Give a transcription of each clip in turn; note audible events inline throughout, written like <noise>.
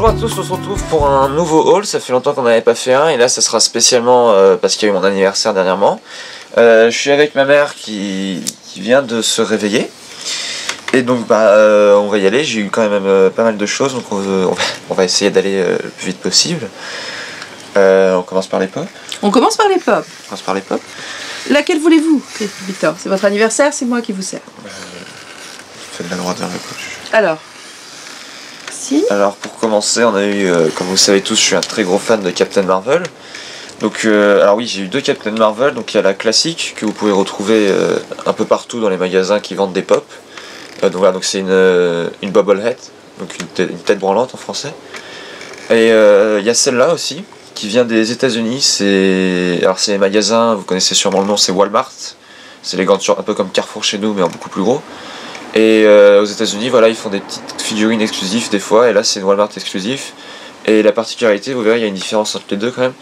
bonjour à tous, on se retrouve pour un nouveau haul, ça fait longtemps qu'on n'avait pas fait un et là ça sera spécialement euh, parce qu'il y a eu mon anniversaire dernièrement. Euh, je suis avec ma mère qui, qui vient de se réveiller et donc bah euh, on va y aller, j'ai eu quand même pas mal de choses donc on, on va, on va essayer d'aller le plus vite possible. On commence par les pop, On commence par les pop. on commence par les pop. Laquelle voulez-vous, Victor? C'est votre anniversaire, c'est moi qui vous sers. Faites de la droite vers la gauche. Alors. Alors pour commencer, on a eu, euh, comme vous savez tous, je suis un très gros fan de Captain Marvel. Donc, euh, alors oui, j'ai eu deux Captain Marvel. Donc il y a la classique que vous pouvez retrouver euh, un peu partout dans les magasins qui vendent des pop. Donc voilà, donc c'est une, une bobblehead, donc une, tête- branlante en français. Et il y a celle-là aussi qui vient des États-Unis. C'est alors c'est les magasins, vous connaissez sûrement le nom, c'est Walmart. C'est les grandes un peu comme Carrefour chez nous, mais en beaucoup plus gros. Et euh, aux États-Unis, voilà, ils font des petites figurines exclusives des fois, et là c'est une Walmart exclusif. Et la particularité, vous verrez, il y a une différence entre les deux quand même,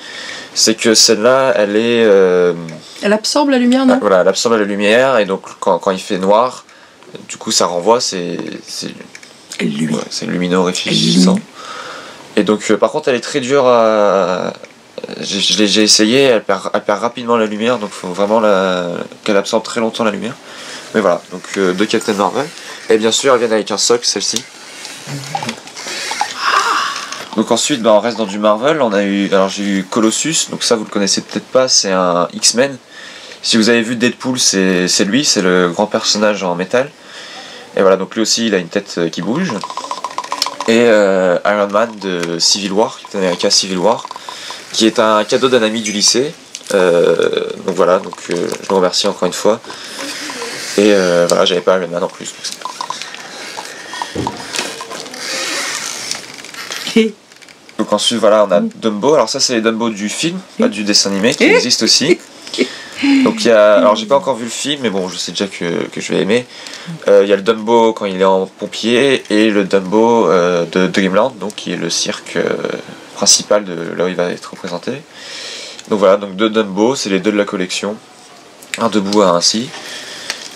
c'est que celle-là, elle est, euh, Elle absorbe la lumière, non? voilà, elle absorbe la lumière, et donc quand, quand il fait noir, du coup ça renvoie, c'est, c'est, ouais, c'est lumineux Elle réfléchissant. illumine. Et donc, euh, par contre, elle est très dure à. J'ai, je l'ai- j'ai essayé, elle perd, elle perd rapidement la lumière, donc il faut vraiment la, qu'elle absorbe très longtemps la lumière. Mais voilà, donc euh, deux Captain Marvel. Et bien sûr, elles viennent avec un socle, celle-ci. Donc ensuite, bah, on reste dans du Marvel. On a eu, alors j'ai eu Colossus, donc ça vous le connaissez peut-être pas, c'est un X-Men. Si vous avez vu Deadpool, c'est lui, c'est le grand personnage en métal. Et voilà, donc lui aussi, il a une tête euh, qui bouge. Et euh, Iron Man de Civil War, Captain America Civil War, qui est un cadeau d'un ami du lycée. Euh, donc voilà, donc je le remercie encore une fois. Et euh, voilà, j'avais pas Iron Man en plus. donc ensuite, voilà, on a Dumbo. Alors ça, c'est les Dumbo du film, pas du dessin animé, qui existe aussi. Donc il y a, alors j'ai pas encore vu le film, mais bon, je sais déjà que, que je vais aimer. Euh, Il y a le Dumbo quand il est en pompier et le Dumbo euh, de Dreamland, donc qui est le cirque euh, principal de là où il va être représenté. Donc voilà, donc deux Dumbo, c'est les deux de la collection, un debout, un ainsi.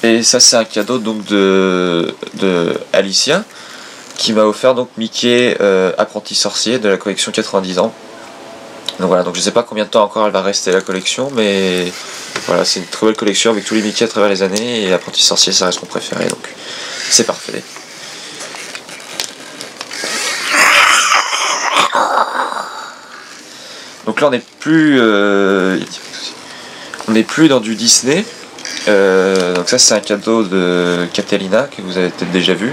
Et ça, c'est un cadeau donc de, de Alicia qui m'a offert donc Mickey euh, apprenti sorcier de la collection 90 ans. Donc voilà, donc je sais pas combien de temps encore elle va rester la collection, mais voilà, c'est une très belle collection avec tous les Mickey à travers les années et apprenti sorcier ça reste mon préféré donc c'est parfait. Donc là on n'est plus euh, on n'est plus dans du Disney. Euh, donc ça c'est un cadeau de Catalina que vous avez peut-être déjà vu.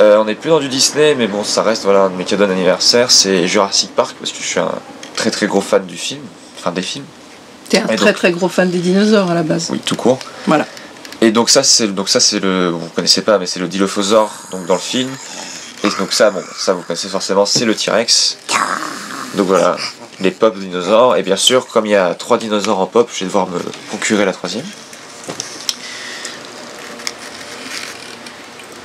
Euh, on n'est plus dans du Disney, mais bon, ça reste voilà, un de mes cadeaux d'anniversaire. C'est Jurassic Park, parce que je suis un très très gros fan du film, enfin des films, T'es un Et très donc- très gros fan des dinosaures à la base. oui, tout court. Voilà. Et donc ça, c'est donc ça c'est le, vous connaissez pas, mais c'est le Dilophosaure, donc dans le film. Et donc ça, bon, ça vous connaissez forcément, c'est le T-Rex. Donc voilà, les pop dinosaures. Et bien sûr, comme il y a trois dinosaures en pop, je vais devoir me procurer la troisième.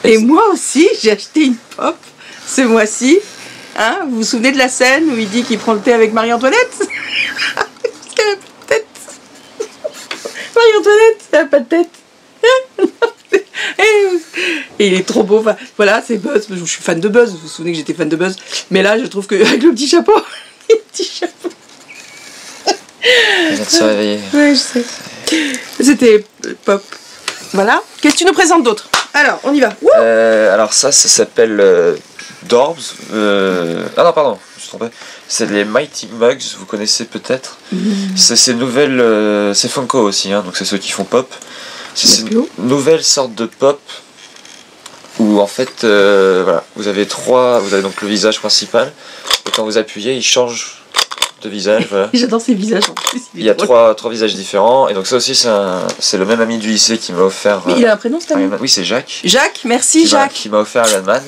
Et moi aussi, j'ai acheté une pop ce mois-ci. Hein vous vous souvenez de la scène où il dit qu'il prend le thé avec Marie-Antoinette <laughs> Parce qu'elle a pas de tête. Marie-Antoinette, elle a pas de tête. <laughs> Et il est trop beau. Enfin, voilà, c'est Buzz. Je suis fan de Buzz. Vous vous souvenez que j'étais fan de Buzz. Mais là, je trouve qu'avec le petit chapeau, <laughs> le petit chapeau. Elle de se réveiller. Ouais, je sais. C'était pop. Voilà. Qu'est-ce que tu nous présentes d'autre? Alors, on y va. Euh, alors ça, ça s'appelle euh, Dorbs. euh, Ah non, pardon, je me suis trompé. C'est les Mighty Mugs, vous connaissez peut-être. C'est ces nouvelles... euh, c'est Funko aussi, hein, donc c'est ceux qui font pop. C'est ces D'accord. nouvelles sortes de pop où en fait, voilà, vous avez trois... Vous avez donc le visage principal. Et quand vous appuyez, il change de visage, voilà. <laughs> J'adore ces visages en plus. Il y a drôle. trois, trois visages différents. Et donc ça aussi, c'est le même ami du lycée qui m'a offert... Mais euh, il a un prénom, c'est Iron Man. Oui, c'est Jacques. Jacques, merci qui Jacques. qui m'a offert Iron Man.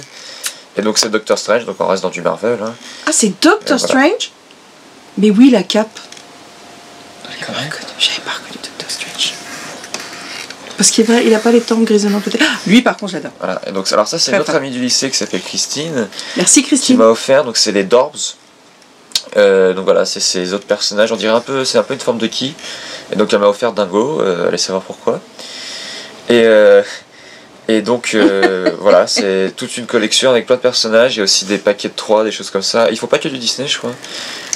Et donc c'est Doctor Strange, donc on reste dans du Marvel. Hein. Ah, c'est Doctor Euh, voilà. Strange? Mais oui, la cape. J'avais pas reconnu, j'avais pas reconnu Doctor Strange. Parce qu'il a, il a pas les tempes grisonnantes peut-être. Ah, lui, par contre, j'adore. Voilà. Et donc, alors ça c'est notre amie du lycée qui s'appelle Christine, Merci qui Christine. m'a offert, donc c'est les Dorbs. Euh, donc voilà, c'est ces autres personnages, on dirait un peu, c'est un peu une forme de qui. Et donc elle m'a offert Dingo, euh, allez savoir pourquoi. Et, euh, Et donc euh, <laughs> voilà, c'est toute une collection avec plein de personnages. Il y a aussi des paquets de 3, des choses comme ça. Il faut pas que du Disney, je crois.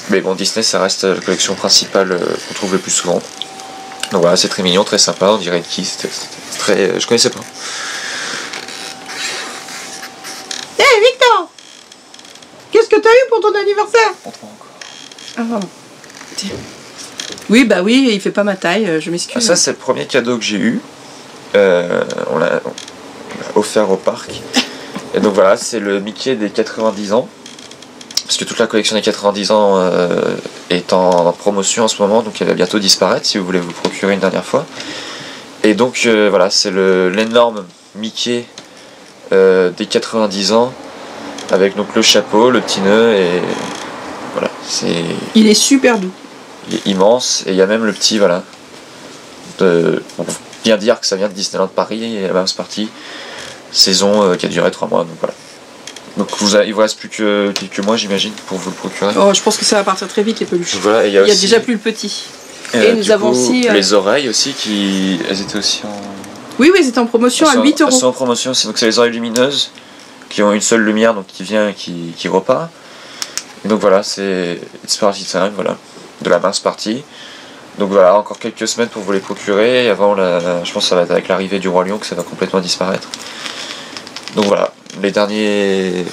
Mais bon, Disney, ça reste la collection principale qu'on trouve le plus souvent. Donc voilà, c'est très mignon, très sympa. On dirait qui C'était très. Je connaissais pas. Hé Victor Qu'est-ce que t'as eu pour ton anniversaire? Ah pardon. Tiens. Oui, bah oui, il fait pas ma taille, euh, je m'excuse. Ah, ça, c'est le premier cadeau que j'ai eu. Euh, on l'a offert au parc. Et donc voilà, c'est le Mickey des 90 ans. Parce que toute la collection des 90 ans euh, est en, promotion en ce moment, donc elle va bientôt disparaître si vous voulez vous procurer une dernière fois. Et donc euh, voilà, c'est le- l'énorme Mickey euh, des 90 ans, avec donc le chapeau, le petit nœud, et c'est Il est super doux. il est immense et il y a même le petit voilà de on peut bien dire que ça vient de Disneyland Paris et la Mars Party saison euh, qui a duré 3 mois donc voilà donc vous a- il vous reste plus que quelques mois j'imagine pour vous le procurer Oh, je pense que ça va partir très vite, les peluches. Donc voilà et il y a, Il y a aussi, déjà plus le petit. euh, et nous du avons aussi, euh, les oreilles aussi qui elles étaient aussi en Oui, oui, c'est en promotion elles à sont- 8 elles sont euros. en promotion c'est donc c'est les oreilles lumineuses qui ont une seule lumière donc qui vient et qui, qui repart donc voilà c'est It's voilà de la Mars Party donc voilà encore quelques semaines pour vous les procurer avant la, je pense que ça va être avec l'arrivée du Roi Lion que ça va complètement disparaître donc voilà les derniers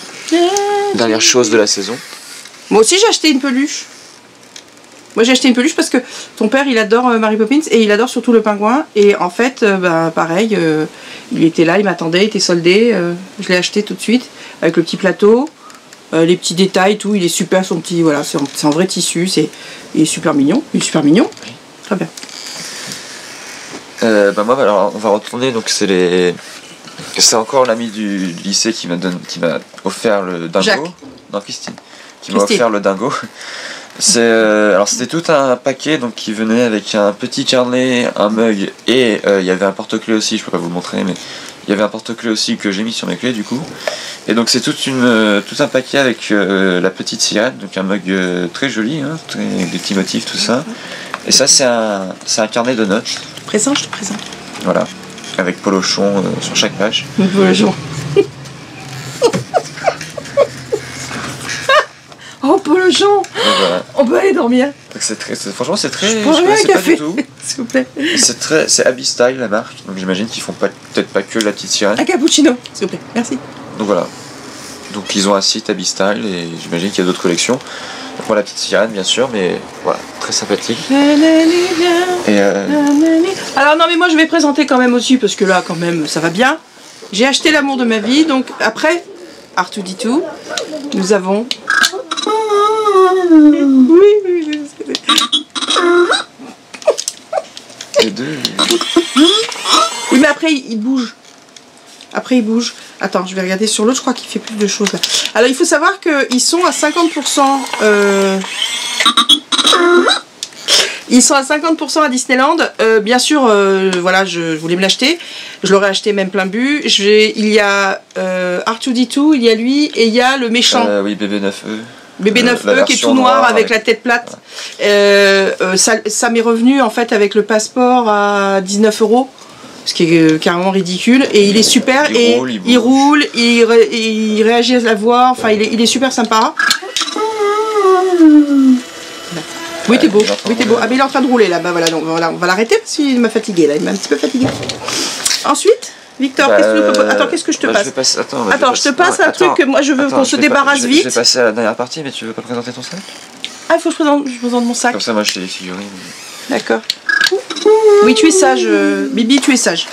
dernières choses de la saison Moi aussi, j'ai acheté une peluche. Moi, j'ai acheté une peluche parce que ton père, il adore euh, Mary Poppins et il adore surtout le pingouin. Et en fait, euh, bah, pareil, euh, il était là, il m'attendait, il était soldé. je l'ai acheté tout de suite avec le petit plateau, euh, les petits détails, tout. Il est super, son petit. Voilà, c'est en, en vrai tissu. C'est, il est super mignon. Il est super mignon. Très bien. Euh, bah moi, alors, on va retourner. Donc, c'est les. C'est encore l'ami du lycée qui m'a donné, qui m'a offert le dingo. Jacques. Non, Christine. Qui m'a offert le dingo. <laughs> C'est euh, alors c'était tout un paquet donc qui venait avec un petit carnet, un mug et il y avait un porte-clés aussi. Je peux pas vous le montrer, mais il y avait un porte-clés aussi que j'ai mis sur mes clés du coup. Et donc c'est toute une euh, tout un paquet avec euh, la petite sirène, donc un mug euh, très joli, hein, très- avec des petits motifs tout ça. Et ça c'est un c'est un carnet de notes. Présent, je te présente. Voilà, avec Polochon sur chaque page. Voilà, voilà. On peut aller dormir. C'est très, franchement c'est très. Je Je connaissais pas du tout. <laughs> s'il vous plaît. C'est très, c'est Abbey Style la marque. Donc j'imagine qu'ils font pas peut-être pas que la petite sirène. Un cappuccino, s'il vous plaît. Merci. Donc voilà. Donc ils ont un site Abbey Style et j'imagine qu'il y a d'autres collections. Donc moi la petite sirène bien sûr, mais voilà, très sympathique. Et euh, Alors non mais moi je vais présenter quand même aussi parce que là quand même ça va bien. J'ai acheté l'amour de ma vie donc après R2D2 nous avons oui, oui, oui, les deux. oui mais après il bouge. Après il bouge. Attends je vais regarder sur l'autre je crois qu'il fait plus de choses là. Alors il faut savoir qu'ils sont à 50% euh, Ils sont à 50% à Disneyland. Euh, bien sûr, euh, voilà, je, je voulais me l'acheter. Je l'aurais acheté même plein but. Il y a euh, R2D2, il y a lui et il y a le méchant. Oui, BB9E. Bébé euh, la 9E qui est tout noir avec la tête plate. Euh, euh, ça ça m'est revenu en fait avec le passeport à 19 euros. Ce qui est euh, carrément ridicule. Et il est super. Il et roule, il il roule, il, ré- il réagit à la voix. Enfin, il est, il est super sympa. Oui, t'es beau. Oui, t'es beau. Ah, mais il est en train de rouler là. Bah voilà, donc voilà, on va l'arrêter parce qu'il m'a fatigué là. Il m'a un petit peu fatigué. Ensuite, Victor, Bah, qu'est-ce que nous euh, Attends, qu'est-ce que je te bah, passe vais passer- Attends, bah, Attends, je te passe un attends, truc que moi je veux qu'on se pas- débarrasse vite. Je vais passer à la dernière partie, mais tu veux pas présenter ton sac? Ah, il faut que je présente, je présente mon sac. Comme ça, moi, je t'ai les figurines. D'accord. Oui, tu es sage, euh, Bibi, tu es sage.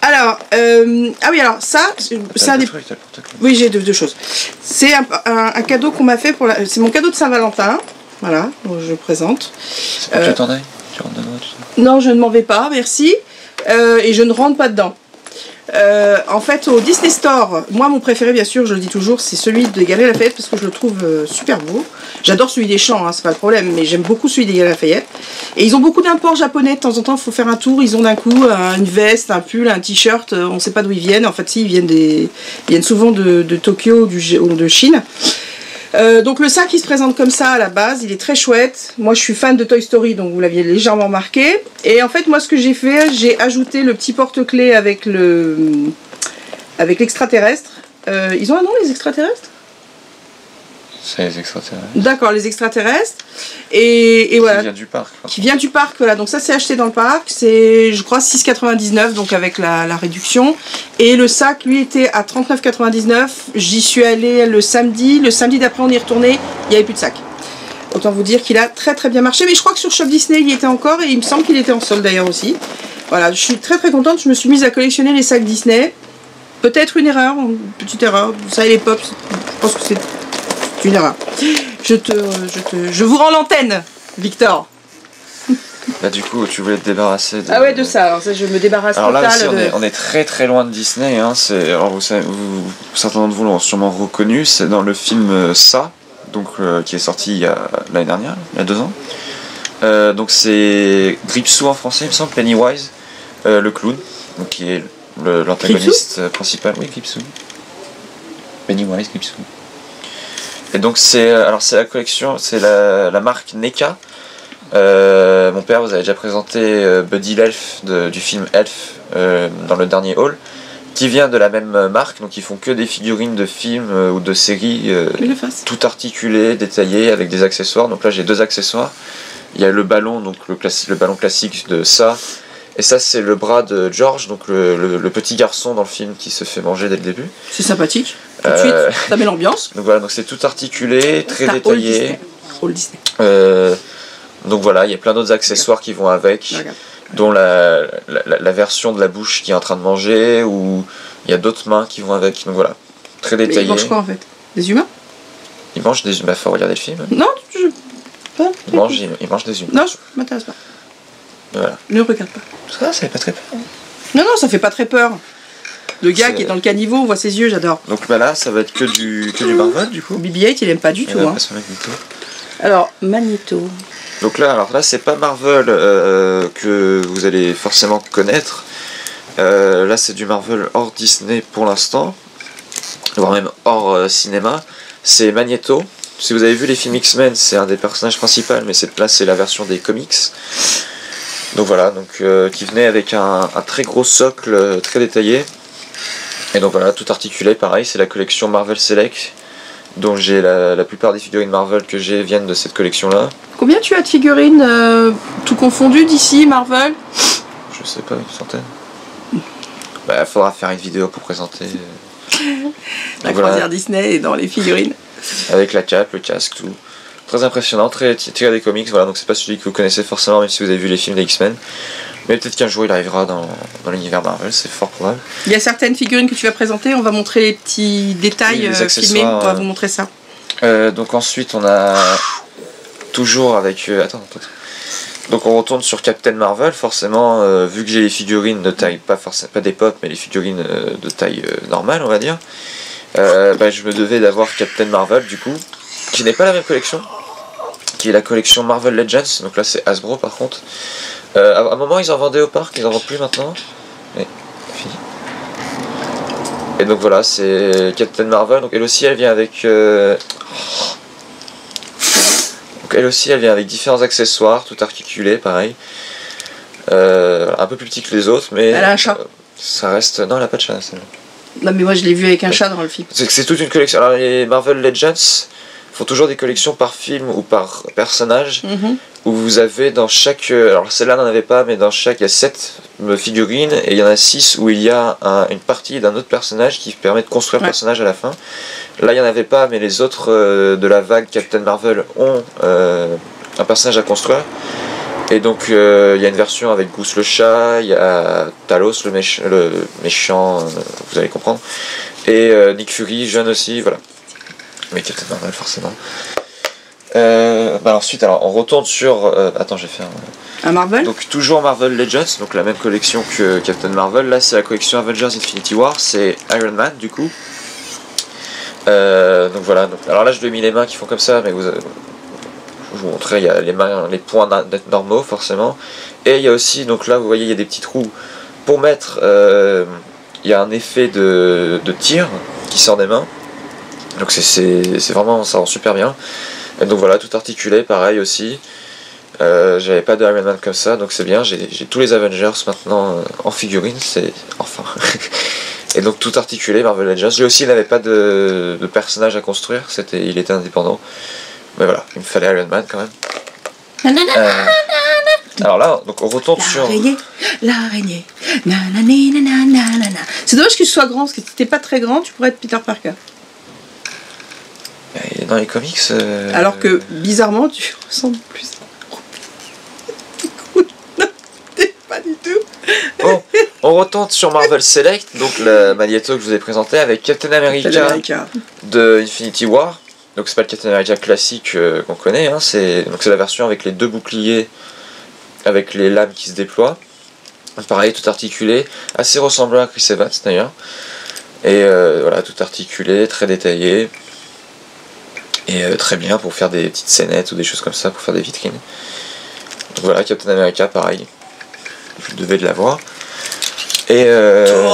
Alors, euh, ah oui, alors ça, c'est un le des. le. Oui, j'ai deux, deux choses. C'est un, un- un cadeau qu'on m'a fait pour la. C'est mon cadeau de Saint-Valentin. Voilà, je présente. C'est pour que Euh, tu t'en ailles Tu rentres dedans, tout ça Non, je ne m'en vais pas, merci. Et je ne rentre pas dedans. Euh, en fait, au Disney Store, moi, mon préféré, bien sûr, je le dis toujours, c'est celui de Galeries Lafayette parce que je le trouve euh, super beau. J'adore celui des champs, hein, c'est pas le problème, mais j'aime beaucoup celui des Galeries Lafayette. Et ils ont beaucoup d'imports japonais. De temps en temps, il faut faire un tour. Ils ont d'un coup euh, une veste, un pull, un t-shirt. euh, On sait pas d'où ils viennent. En fait, si, ils viennent, viennent souvent de, Tokyo ou de Chine. Euh, donc le sac il se présente comme ça à la base, il est très chouette. Moi je suis fan de Toy Story donc vous l'aviez légèrement remarqué. Et en fait moi ce que j'ai fait, j'ai ajouté le petit porte-clés avec le avec l'extraterrestre. Euh, ils ont un nom, les extraterrestres? C'est les extraterrestres. D'accord, les extraterrestres. Et, et voilà. Qui vient du parc. quoi. qui vient du parc. Voilà, donc ça c'est acheté dans le parc. C'est, je crois, 6,99 donc avec la, la réduction. Et le sac, lui, était à 39,99. J'y suis allée le samedi. Le samedi d'après, on y est retourné. Il n'y avait plus de sac. Autant vous dire qu'il a très très bien marché. Mais je crois que sur Shop Disney, il y était encore. Et il me semble qu'il était en solde d'ailleurs aussi. Voilà, je suis très très contente. Je me suis mise à collectionner les sacs Disney. Peut-être une erreur, une petite erreur. Vous savez, les pops, je pense que c'est une erreur. Je te, je te, je vous rends l'antenne, Victor. Bah, du coup, tu voulais te débarrasser de. Ah ouais, de ça. Alors ça, je me débarrasse Alors là on est, on est très très loin de Disney. Hein. C'est, alors vous savez, vous, certains d'entre vous l'ont sûrement reconnu. C'est dans le film euh, Ça, donc euh, qui est sorti il y a l'année dernière, il y a deux ans. Euh, donc c'est Gripsou en français, il me semble, Pennywise, euh, le clown, donc qui est le- l'antagoniste principal. Oui, Gripsou. Pennywise, Gripsou. Et donc c'est, euh, alors c'est la collection, c'est la, la marque NECA. Euh, mon père vous avait déjà présenté euh, Buddy l'Elf de- du film Elf euh, dans le dernier hall, qui vient de la même marque, donc ils font que des figurines de films euh, ou de séries, tout articulé, détaillé, avec des accessoires. Donc là j'ai deux accessoires. Il y a le ballon, donc le, le ballon classique de ça, et ça c'est le bras de George, donc le, le- le petit garçon dans le film qui se fait manger dès le début. C'est sympathique. Tout de Euh, suite, ça met l'ambiance. Donc <laughs> voilà, donc c'est tout articulé, très T'as détaillé. Disney. Disney. Euh, donc voilà, il y a plein d'autres accessoires qui vont avec, dont la, la, version de la bouche qui est en train de manger, ou il y a d'autres mains qui vont avec. Donc voilà, très Mais détaillé. mange quoi en fait? Des humains? Il mange des humains, faut regarder le film. Non, je... pas- Il mange, il, il mange des humains. Non, je m'intéresse pas. Voilà. Ne regarde pas. Ça, c'est pas très peur. Non, non, ça fait pas très peur. Le gars qui est dans le caniveau, on voit ses yeux, j'adore. Donc bah là, ça va être que du, que du Marvel du coup. BB-8, il aime pas du tout. Hein. pas sur Magneto. Alors, Magneto. Donc là, alors là, c'est pas Marvel euh, que vous allez forcément connaître. Euh, là, c'est du Marvel hors Disney pour l'instant, voire même hors euh, cinéma. C'est Magneto. Si vous avez vu les films X-Men, c'est un des personnages principaux, mais là, c'est la version des comics. Donc voilà, donc euh, qui venait avec un, un très gros socle euh, très détaillé. Et donc voilà, tout articulé, pareil, c'est la collection Marvel Select, dont j'ai la, la plupart des figurines Marvel que j'ai viennent de cette collection-là. Combien tu as de figurines, euh, tout confondu, d'ici, Marvel? Je sais pas, une centaine. Bah, faudra faire une vidéo pour présenter. <laughs> La voilà, croisière Disney et dans les figurines. avec la cape, le casque, tout. Très impressionnant, très ti- tiré des comics, voilà, donc c'est pas celui que vous connaissez forcément, même si vous avez vu les films des X-Men. Mais peut-être qu'un jour il arrivera dans, dans l'univers Marvel, c'est fort probable. Il y a certaines figurines que tu vas présenter, on va montrer les petits détails Oui, les euh, filmés, on va euh, vous montrer ça. Euh, donc ensuite on a toujours avec... euh, attends, attends. Donc on retourne sur Captain Marvel, forcément, euh, vu que j'ai les figurines de taille, pas forcément pas des pop, mais les figurines de taille normale, on va dire, bah, je me devais d'avoir Captain Marvel du coup, qui n'est pas la même collection, qui est la collection Marvel Legends, donc là c'est Hasbro par contre. Euh, à un moment ils en vendaient au parc, ils en vendent plus maintenant. Mais. Et donc voilà, c'est Captain Marvel, donc elle aussi elle vient avec... euh, donc elle aussi, elle vient avec différents accessoires, tout articulé, pareil. Euh, un peu plus petit que les autres, mais... Elle a un chat. ça reste... Non, elle a pas de chat, celle-là. Non mais moi je l'ai vu avec un chat dans le film. C'est toute une collection. Alors les Marvel Legends font toujours des collections par film ou par personnage, Mhm. où vous avez dans chaque... euh, Alors celle-là n'en avait pas, mais dans chaque... Il y a 7 figurines, et il y en a 6 où il y a un- une partie d'un autre personnage qui permet de construire Ouais. le personnage à la fin. Là, il n'y en avait pas, mais les autres euh, de la vague Captain Marvel ont euh, un personnage à construire. Et donc, euh, il y a une version avec Goose le chat, il y a Talos le, méch- le méchant, euh, vous allez comprendre, et euh, Nick Fury, jeune aussi, voilà. Mais Captain Marvel, forcément. Euh, bah ensuite, alors, on retourne sur. euh, attends, j'ai fait un. Un Marvel Donc toujours Marvel Legends, donc la même collection que Captain Marvel. Là c'est la collection Avengers Infinity War, c'est Iron Man du coup. Euh, donc voilà, donc, alors là je lui ai mis les mains qui font comme ça, mais vous, je vous montrer, il y a les mains, les points normaux forcément. Et il y a aussi, donc là vous voyez il y a des petits trous pour mettre, il y a un effet de, de tir qui sort des mains. Donc c'est- vraiment, ça rend super bien. Et donc voilà, tout articulé, pareil aussi. Euh, J'avais pas de Iron Man comme ça, donc c'est bien. J'ai tous les Avengers maintenant euh, en figurine, c'est enfin. <laughs> Et donc tout articulé, Marvel Legends. Lui aussi, il n'avait pas de, de personnage à construire, c'était, il était indépendant. Mais voilà, il me fallait Iron Man quand même. Euh, alors là, donc on retombe sur. L'araignée. C'est dommage que tu sois grand, parce que si t'es pas très grand, tu pourrais être Peter Parker. Dans les comics. euh, Alors que, bizarrement, tu ressembles plus à <laughs> pas du tout. Bon, on retombe sur Marvel Select, donc le magnéto que je vous ai présenté avec Captain America. Captain America. de Infinity War. Donc c'est pas le Captain America classique euh, qu'on connaît, hein, c'est donc c'est la version avec les deux boucliers, avec les lames qui se déploient. Pareil, tout articulé, assez ressemblant à Chris Evans d'ailleurs. Et euh, voilà, tout articulé, très détaillé. Et euh, très bien pour faire des petites scénettes ou des choses comme ça, pour faire des vitrines. Donc voilà, Captain America, pareil. Je devais de l'avoir. Et euh,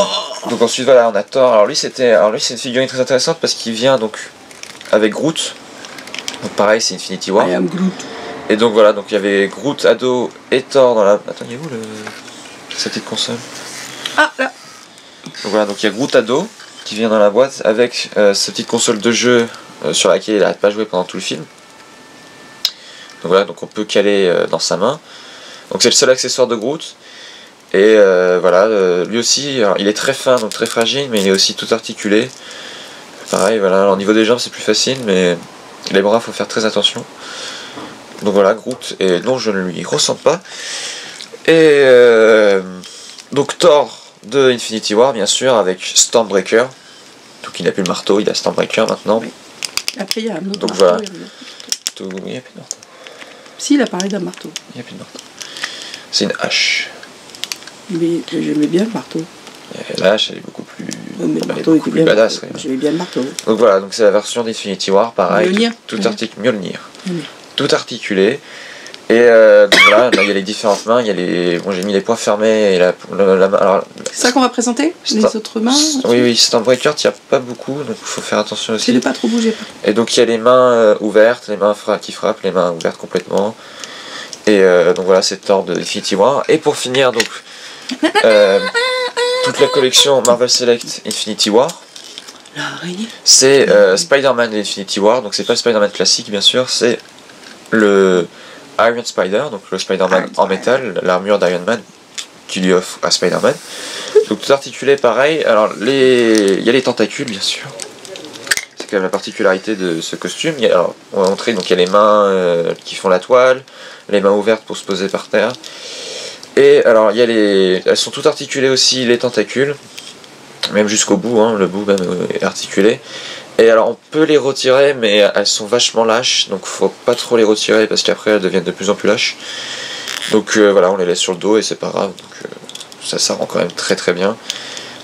donc ensuite voilà, on a Thor. Alors lui c'était, alors lui c'est une figurine très intéressante parce qu'il vient donc avec Groot. Donc pareil, c'est Infinity War. I am Groot. Et donc voilà, donc il y avait Groot, Ado et Thor dans la. Attends, il a où le sa petite console? Ah, là. Donc voilà, donc il y a Groot Ado qui vient dans la boîte avec euh, sa petite console de jeu sur laquelle il n'arrête pas de jouer pendant tout le film. Donc voilà, donc on peut caler euh, dans sa main. Donc c'est le seul accessoire de Groot. Et euh, voilà, euh, lui aussi, il est très fin, donc très fragile, mais il est aussi tout articulé. Pareil, voilà, au niveau des jambes c'est plus facile, mais les bras faut faire très attention. Donc voilà, Groot, et non, je ne lui ressemble pas. Et euh, donc Thor de Infinity War, bien sûr, avec Stormbreaker. Donc il n'a plus le marteau, il a Stormbreaker maintenant. Après, il y a un autre Donc marteau. voilà. il Tout- n'y a plus de marteau. Si, il a parlé d'un marteau. Il n'y a plus de marteau. C'est une hache. Mais j'aimais bien le marteau. La hache, elle est beaucoup plus, Euh, Mais le elle est marteau beaucoup plus bien. badass. même. J'aimais bien le marteau. Donc voilà, donc c'est la version d'Infinity War, pareil. Mjolnir. Tout, tout Mjolnir. articulé. Mjolnir. Mjolnir. Tout articulé. Et euh, donc voilà, là, il y a les différentes mains. Il y a les. Bon, j'ai mis les points fermés et la, la, la main. Alors, C'est ça qu'on va présenter Les autres mains oui, oui, Stormbreaker, il n'y a pas beaucoup, donc il faut faire attention aussi. pas trop. Et donc il y a les mains euh, ouvertes, les mains fra- qui frappent, les mains ouvertes complètement. Et euh, donc voilà, c'est Thor de Infinity War. Et pour finir, donc toute la collection Marvel Select Infinity War, c'est Spider-Man de Infinity War. Donc c'est pas Spider-Man classique, bien sûr, c'est le Iron Spider, donc le Spider-Man en métal, l'armure d'Iron Man qui lui offre à Spider-Man. Donc tout articulé pareil. Alors les... il y a les tentacules, bien sûr. C'est quand même la particularité de ce costume. Il y a- alors, on va montrer, donc il y a les mains euh, qui font la toile, les mains ouvertes pour se poser par terre. Et alors il y a les. Elles sont toutes articulées aussi, les tentacules. Même jusqu'au bout, hein, le bout même euh, est articulé. Et alors on peut les retirer, mais elles sont vachement lâches, donc faut pas trop les retirer parce qu'après elles deviennent de plus en plus lâches. Donc euh, voilà, on les laisse sur le dos et c'est pas grave. Donc euh, ça, rend quand même très très bien.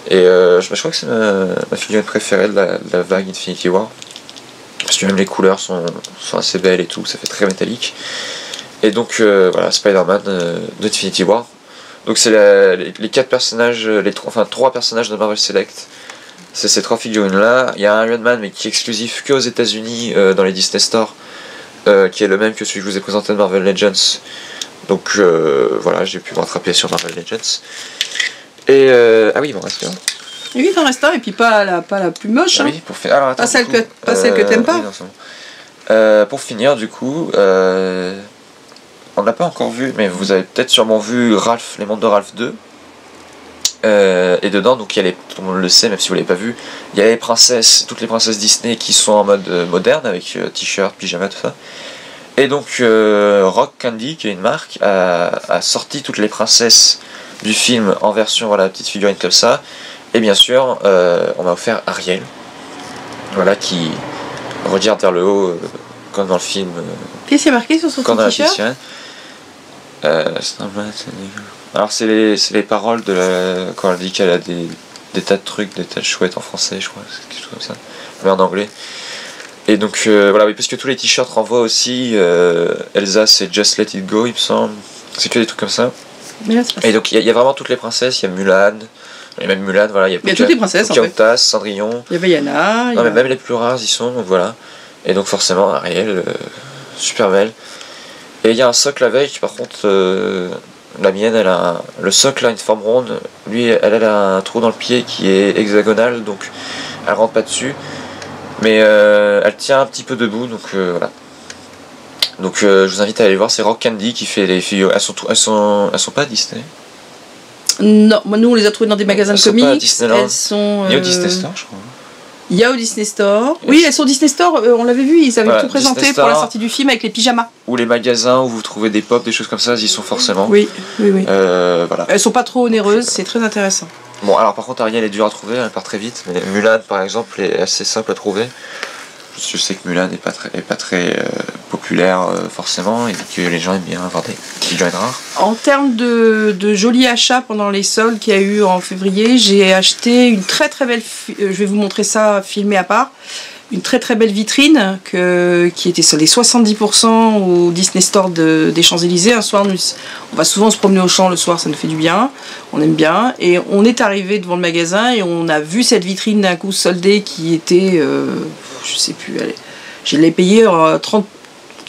Et euh, je, je crois que c'est ma, figurine préférée de la, de vague Infinity War. Parce que même les couleurs sont, assez belles et tout, ça fait très métallique. Et donc voilà, Spider-Man euh, d'Infinity War. Donc c'est les, quatre personnages, les enfin trois personnages de Marvel Select. C'est ces trois figurines là. Il y a un Iron Man mais qui est exclusif que aux États-Unis euh, dans les Disney Store, euh, qui est le même que celui que je vous ai présenté de Marvel Legends. Donc euh, voilà, j'ai pu me rattraper sur Marvel Legends. Et ah oui, il m'en reste un. Oui, t'en reste un, et puis pas la, pas la plus moche. Ah hein. oui, pour finir. Pas celle que- pas celle que t'aimes pas oui, non, c'est bon. Pour finir, du coup, on l'a pas encore vu, mais vous avez peut-être sûrement vu Ralph, les mondes de Ralph 2. Euh, et dedans, donc il y a les, tout le monde le sait, même si vous l'avez pas vu, il y a les princesses, toutes les princesses Disney qui sont en mode euh, moderne avec euh, t-shirt, pyjama, tout ça. Et donc Rock Candy, qui est une marque, a, a sorti toutes les princesses du film en version voilà petite figurine comme ça. Et bien sûr, on m'a offert Ariel, voilà qui regarde vers le haut comme dans le film Qu'est-ce qui est marqué sur son t-shirt? Alors c'est les, les paroles de la quand elle dit qu'elle a des, des tas de trucs, des tas de chouettes en français, je crois, c'est quelque chose comme ça, mais en anglais. Et donc euh, voilà, oui, parce que tous les t-shirts renvoient aussi euh, Elsa, c'est Just Let It Go, il me semble. C'est que des trucs comme ça. Mais là, pas. Et donc il y, a- il y a vraiment toutes les princesses, il y a Mulan, et même Mulan, voilà, il y a, y toutes les princesses, en fait. Cendrillon. Il y avait Yana. il y Non, mais a- même les plus rares y sont, donc voilà. Et donc forcément, Ariel, euh, super belle. Et il y a un socle avec, par contre, La mienne, elle a le socle a une forme ronde. Lui, elle a un trou dans le pied qui est hexagonal, donc elle rentre pas dessus. Mais euh, elle tient un petit peu debout, donc euh, voilà. Donc euh, je vous invite à aller voir, c'est Rock Candy qui fait les figures. Elles sont, elles sont, elles sont pas à Disney? Non, moi, nous on les a trouvées dans des magasins Elles de sont comics. Disneyland. Elles sont. A au euh, Disney Store, je crois. Il y a au Disney Store. Yes. Oui, elles sont au Disney Store. euh, on l'avait vu, ils avaient Voilà, tout présenté pour la sortie du film avec les pyjamas. Ou les magasins où vous trouvez des pop, des choses comme ça, ils y sont forcément. Oui, oui, oui. Euh, voilà. Elles sont pas trop onéreuses, c'est très intéressant. Bon, alors par contre, Ariel est dur à trouver, elle part très vite. Mais Mulan, par exemple, est assez simple à trouver. Je sais que Mulan n'est pas très, euh, populaire euh, forcément et que les gens aiment bien avoir des rares. En termes de, jolis achats pendant les soldes qu'il y a eu en février, j'ai acheté une très très belle. euh, Je vais vous montrer ça filmé à part. Une très très belle vitrine que, qui était soldée 70% au Disney Store de- des Champs-Élysées. Un soir, nous, on va souvent se promener au champ le soir, ça nous fait du bien. On aime bien. Et on est arrivé devant le magasin et on a vu cette vitrine d'un coup soldée qui était. euh, je sais plus, allez. Je l'ai payé euh, 30,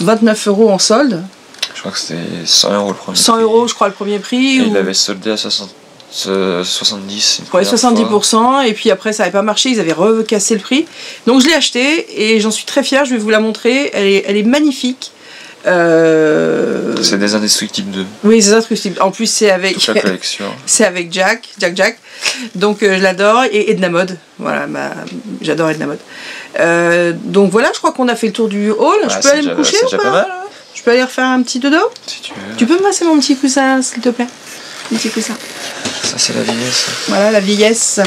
29 euros en solde. Je crois que c'était 100 euros le premier. 100 prix. euros, je crois, le premier prix. Et ou- il l'avait soldé à 60, euh, 70. une Ouais, première fois. 70%, et puis après ça n'avait pas marché, ils avaient recassé le prix. Donc je l'ai acheté et j'en suis très fière, je vais vous la montrer. Elle est, elle est magnifique. Euh, C'est des indestructibles 2, Oui, c'est c'est- en plus c'est avec, <laughs> c'est avec Jack, Jack Jack. Donc euh, je l'adore, et Edna Mode. Voilà, ma... j'adore Edna Mode. Euh, donc voilà, je crois qu'on a fait le tour du hall. je peux aller me coucher ou pas, hein. Je peux aller refaire un petit dodo Si tu veux. Tu peux me passer mon petit coussin, s'il te plaît? Un petit coussin. Ça, c'est la vieillesse. Voilà, la vieillesse.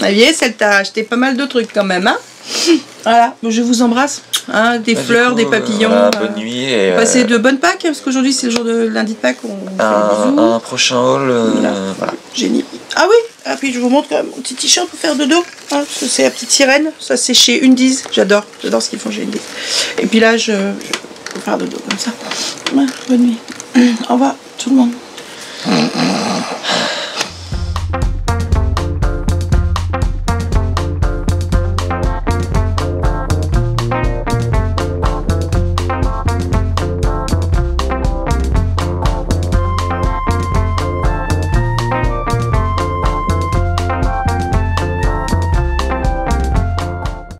La vieillesse, elle t'a acheté pas mal de trucs quand même, hein <laughs> Voilà, je vous embrasse. Hein, des Bah, fleurs, coup, des euh, papillons. voilà, euh, bonne nuit et. Passez euh, de bonnes Pâques, parce qu'aujourd'hui c'est le jour de lundi de Pâques. On un, un prochain haul. Voilà. voilà. Génie. Ah oui, ah, puis je vous montre quand même mon petit t-shirt pour faire dodo. Hein, ça, c'est la petite sirène. Ça, c'est chez Undies. J'adore. J'adore ce qu'ils font chez Undies. Et puis là, je, je vais faire dodo comme ça. Ouais, bonne nuit. <clears throat> Au revoir, tout le monde.